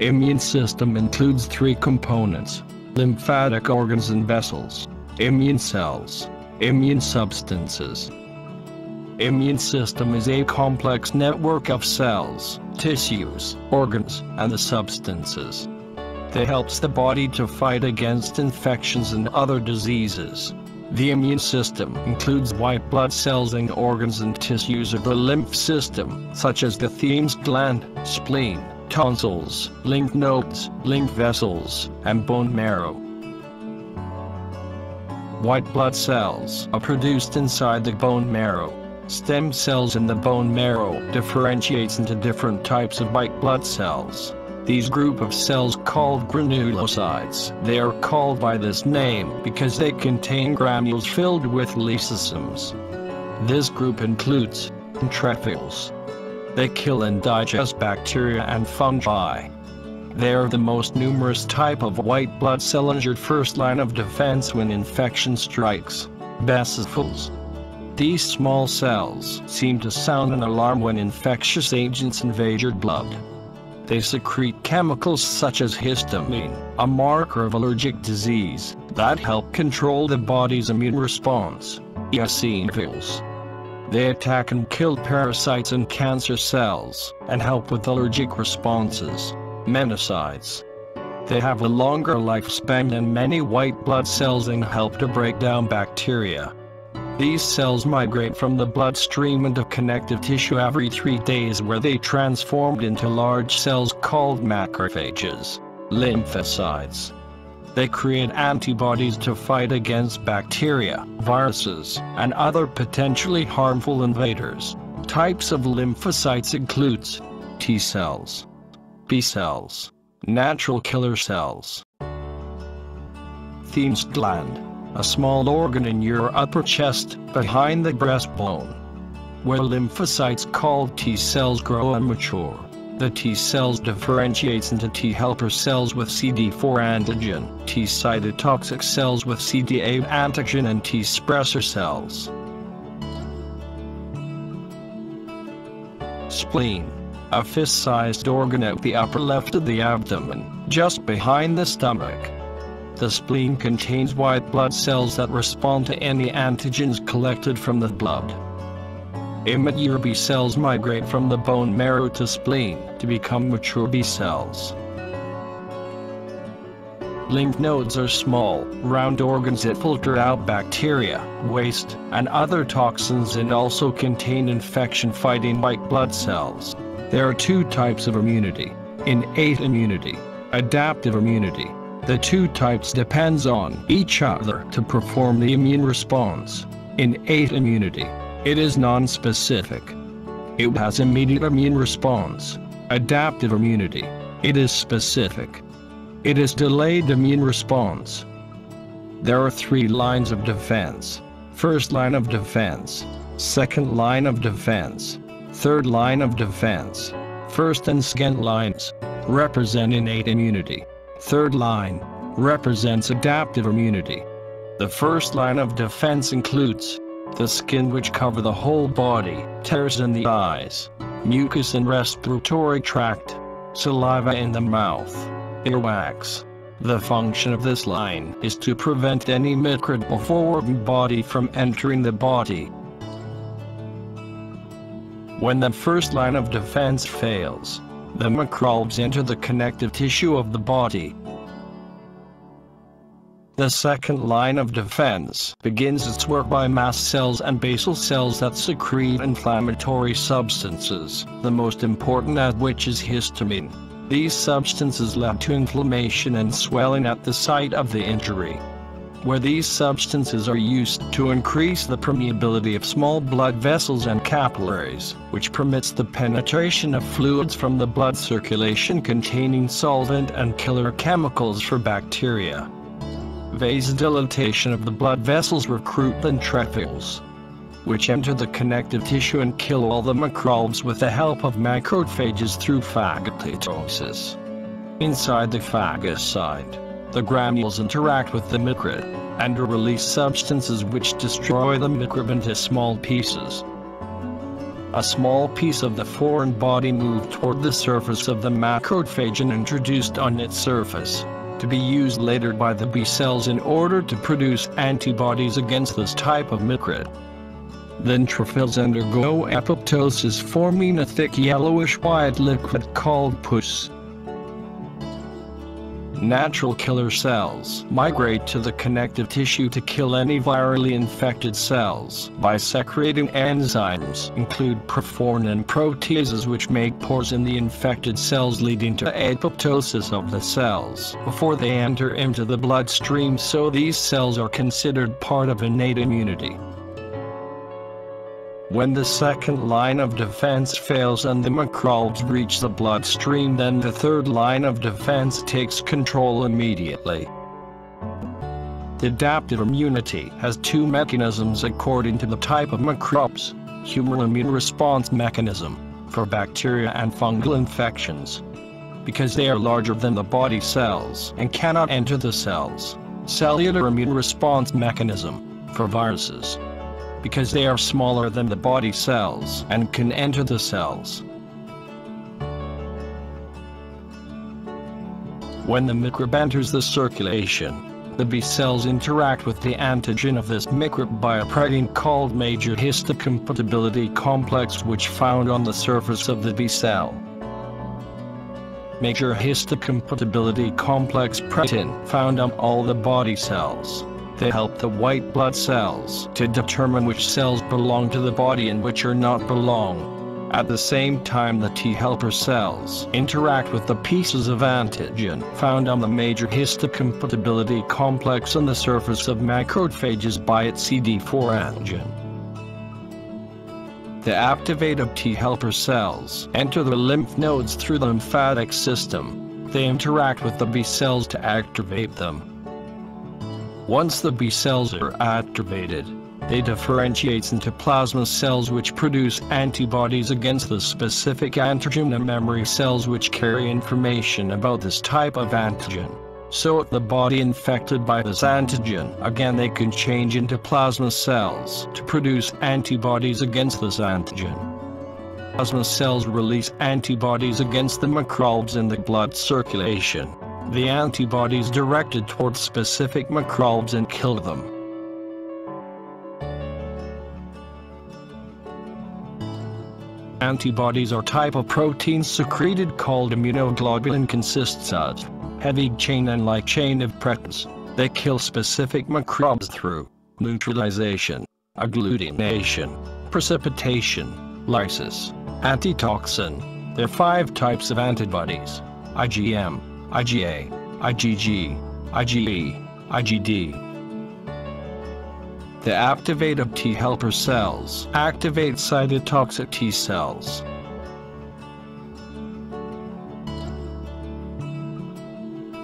Immune system includes three components lymphatic organs and vessels, immune cells, immune substances. Immune system is a complex network of cells, tissues, organs, and the substances that helps the body to fight against infections and other diseases. The immune system includes white blood cells and organs and tissues of the lymph system, such as the Thymus gland, spleen, tonsils, lymph nodes, lymph vessels, and bone marrow. White blood cells are produced inside the bone marrow. Stem cells in the bone marrow differentiates into different types of white blood cells. These group of cells called granulocytes. They are called by this name because they contain granules filled with lysosomes. This group includes neutrophils. They kill and digest bacteria and fungi. They are the most numerous type of white blood cell and your first line of defense when infection strikes. Basophils. These small cells seem to sound an alarm when infectious agents invade your blood. They secrete chemicals such as histamine, a marker of allergic disease, that help control the body's immune response. Eosinophils. They attack and kill parasites and cancer cells, and help with allergic responses. Melanocytes. They have a longer lifespan than many white blood cells and help to break down bacteria. These cells migrate from the bloodstream into connective tissue every three days where they transformed into large cells called macrophages, lymphocytes. They create antibodies to fight against bacteria, viruses, and other potentially harmful invaders. Types of lymphocytes includes T cells, B cells, natural killer cells, Thymus gland, a small organ in your upper chest, behind the breastbone, where lymphocytes called T cells grow and mature. The T cells differentiates into T helper cells with CD4 antigen, T cytotoxic cells with CD8 antigen and T suppressor cells. Spleen. A fist-sized organ at the upper left of the abdomen, just behind the stomach. The spleen contains white blood cells that respond to any antigens collected from the blood. Immature B cells migrate from the bone marrow to spleen to become mature B cells. Lymph nodes are small, round organs that filter out bacteria, waste, and other toxins and also contain infection-fighting white blood cells. There are two types of immunity. Innate immunity, adaptive immunity. The two types depends on each other to perform the immune response. In innate immunity. It is non-specific. It has immediate immune response. Adaptive immunity. It is specific. It is delayed immune response. There are three lines of defense. First line of defense. Second line of defense. Third line of defense. First and second lines represent innate immunity. Third line represents adaptive immunity. The first line of defense includes the skin which cover the whole body, tears in the eyes, mucus and respiratory tract, saliva in the mouth, earwax. The function of this line is to prevent any microbe or foreign body from entering the body. When the first line of defense fails, the microbes enter the connective tissue of the body. The second line of defense begins its work by mast cells and basal cells that secrete inflammatory substances, the most important of which is histamine. These substances lead to inflammation and swelling at the site of the injury where these substances are used to increase the permeability of small blood vessels and capillaries, which permits the penetration of fluids from the blood circulation containing solvent and killer chemicals for bacteria. Vasodilatation of the blood vessels recruit the neutrophils, which enter the connective tissue and kill all the microbes with the help of macrophages through phagocytosis. Inside the phagocyte, the granules interact with the microbe and release substances which destroy the microbe into small pieces. a small piece of the foreign body moved toward the surface of the macrophage and introduced on its surface, to be used later by the B cells in order to produce antibodies against this type of microbe. The neutrophils undergo apoptosis forming a thick yellowish-white liquid called pus. Natural killer cells migrate to the connective tissue to kill any virally infected cells by secreting enzymes include perforin and proteases which make pores in the infected cells leading to apoptosis of the cells before they enter into the bloodstream so these cells are considered part of innate immunity. When the second line of defense fails and the microbes reach the bloodstream then the third line of defense takes control immediately. The adaptive immunity has two mechanisms according to the type of microbes, humoral immune response mechanism, for bacteria and fungal infections. Because they are larger than the body cells and cannot enter the cells, cellular immune response mechanism, for viruses because they are smaller than the body cells and can enter the cells. When the microbe enters the circulation, the B cells interact with the antigen of this microbe by a protein called major histocompatibility complex which found on the surface of the B cell. Major histocompatibility complex protein found on all the body cells. They help the white blood cells to determine which cells belong to the body and which are not belong. At the same time the T helper cells interact with the pieces of antigen found on the major histocompatibility complex on the surface of macrophages by its CD4 antigen. The activated T helper cells enter the lymph nodes through the lymphatic system. They interact with the B cells to activate them. Once the B cells are activated, they differentiate into plasma cells which produce antibodies against the specific antigen and memory cells which carry information about this type of antigen. So if the body infected by this antigen, again they can change into plasma cells to produce antibodies against this antigen. Plasma cells release antibodies against the microbes in the blood circulation the antibodies directed towards specific microbes and kill them. Antibodies are type of protein secreted called immunoglobulin consists of heavy chain and light chain of proteins. They kill specific microbes through neutralization, agglutination, precipitation, lysis, antitoxin. There are five types of antibodies. IgM, IgA, IgG, IgE, IgD. The activated T helper cells activate cytotoxic T cells.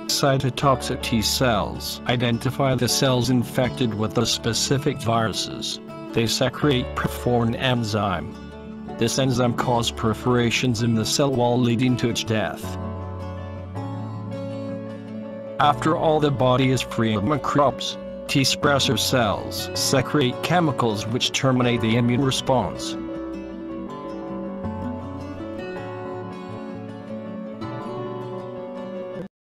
Cytotoxic T cells identify the cells infected with the specific viruses. They secrete perforin enzyme. This enzyme causes perforations in the cell wall leading to its death. After all the body is free of microbes, T suppressor cells secrete chemicals which terminate the immune response.